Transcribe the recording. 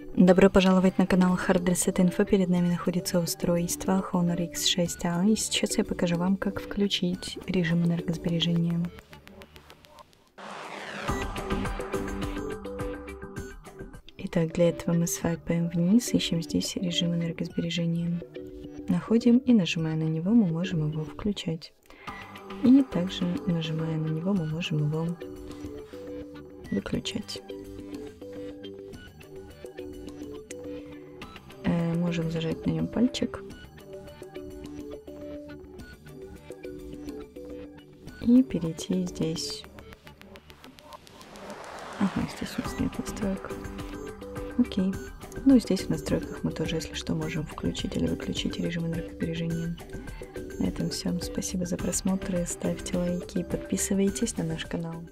Добро пожаловать на канал Hard Reset Info. Перед нами находится устройство Honor X6A. И сейчас я покажу вам, как включить режим энергосбережения. Итак, для этого мы свайпаем вниз, ищем здесь режим энергосбережения. Находим и нажимая на него, мы можем его включать. И также нажимая на него, мы можем его выключать. Можем зажать на нем пальчик. И перейти здесь. Ага, здесь у нас нет настроек. Окей. Ну, здесь в настройках мы тоже, если что, можем включить или выключить режим энергосбережения. На этом все. Спасибо за просмотр. Ставьте лайки и подписывайтесь на наш канал.